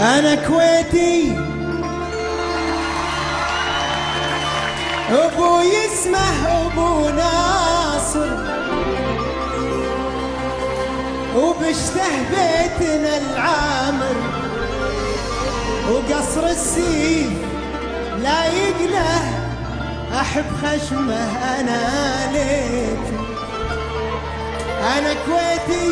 أنا كويتي. أبوي اسمه أبو ناصر. وبشته بيتنا العامر. وقصر السيف لا يقله أحب خشمه أنا ليتي أنا كويتي.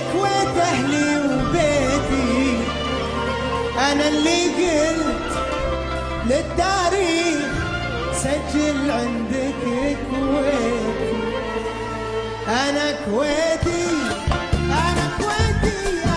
والكويت أهلي وبيتي. أنا اللي قلت للتاريخ سجل عندك كويتي. أنا كويتي أنا كويتي.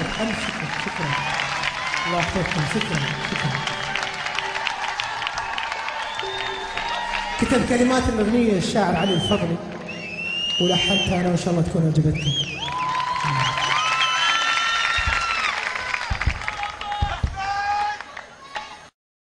ألف شكرا شكرا. الله يحفظكم شكرا شكرا. كتب كلمات الأغنية الشاعر علي الفضلي. ولحنتها أنا وإن شاء الله تكون عجبتكم